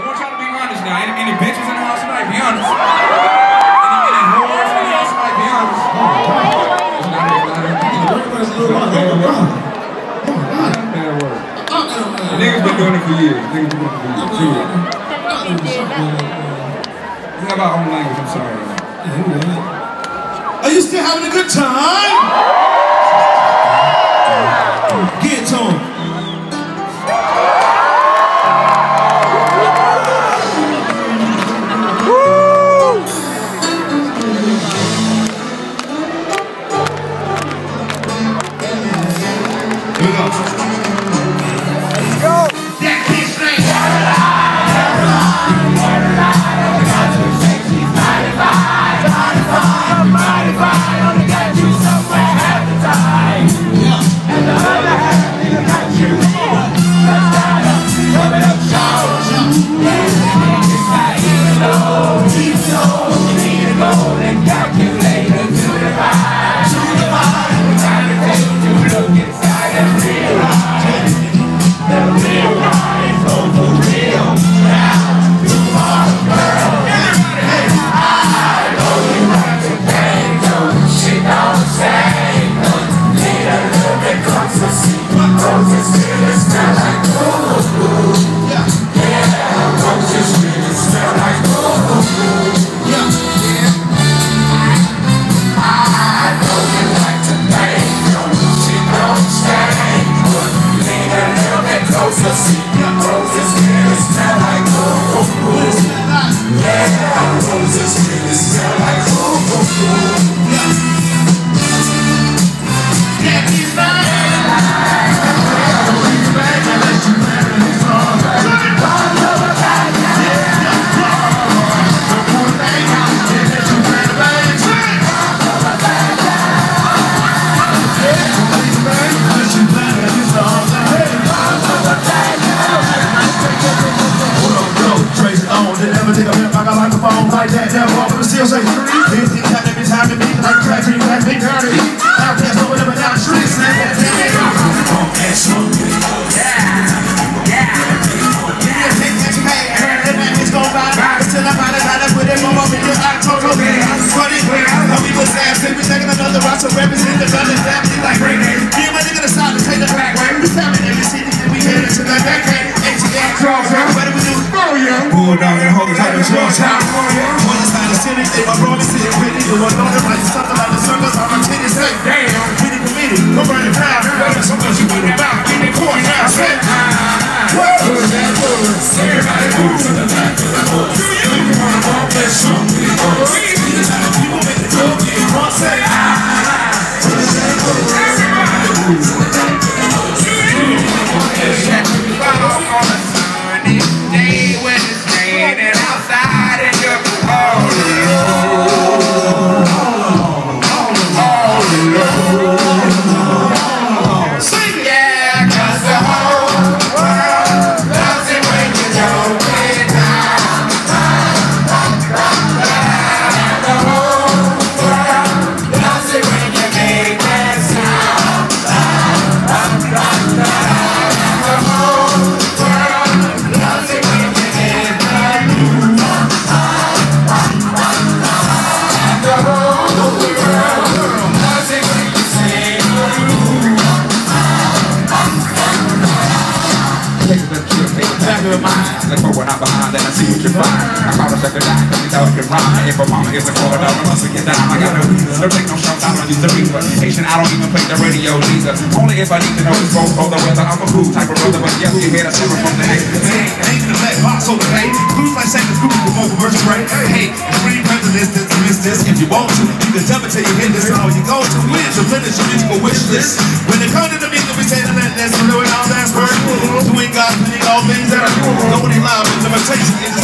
I want y'all to be honest now. Any, any bitches in the house tonight? Be honest. Any, any whores in the house tonight? Be honest. Bad word. Niggas been doing it for years. Niggas been doing it for years. We have our own language. I'm sorry. Are you still having a good time? Get to like that, never walk, but still say three. Fifteen time every time to me, like crack, dream, crack, big. Out there, over them down the street, snap Down and hold type of charge out. One inside the city, they my brother sitting with it. The one on the right, something like the circles on my titties. Say, damn, we the committee, come run it down. So much you need about, in the court now. Everybody move to the back of the court. The back of mind. Like forward, not behind, then I see what you find. I call a second die, cause you know it can rhyme. If a mama is a quarter dollar, must get. I got no reason. Don't take no shots, I don't use the reaper. Haitian, I don't even play the radio either. Only if I need to know this vote or the weather. I'm a cool type of brother, but yes, you hear the shiver from the neck. Ain't the black box over hey. Who's like the group of vocal version right? Hey, three presidents that miss this. If you want to, you can jump until you hit this. All you go to finish your wish list. When it comes to the music, we say that that's the and all that's word. Doing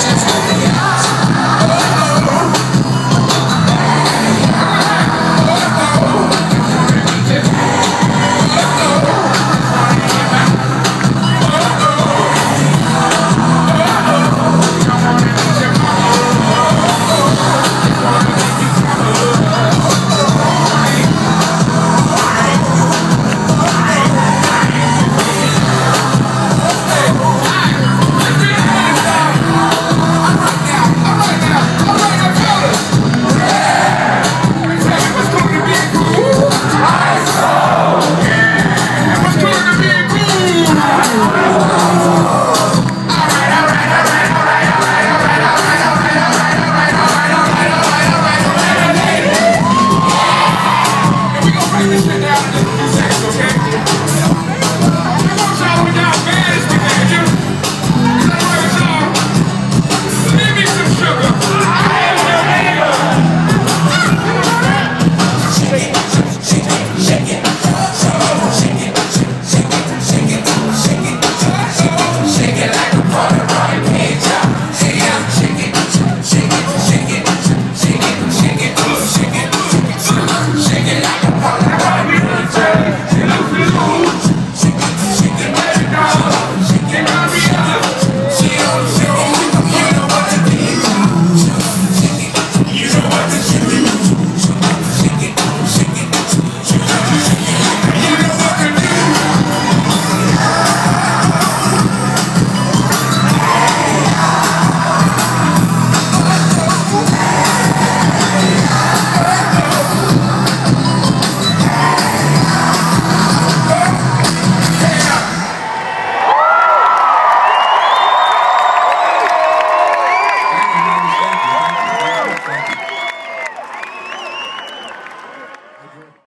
just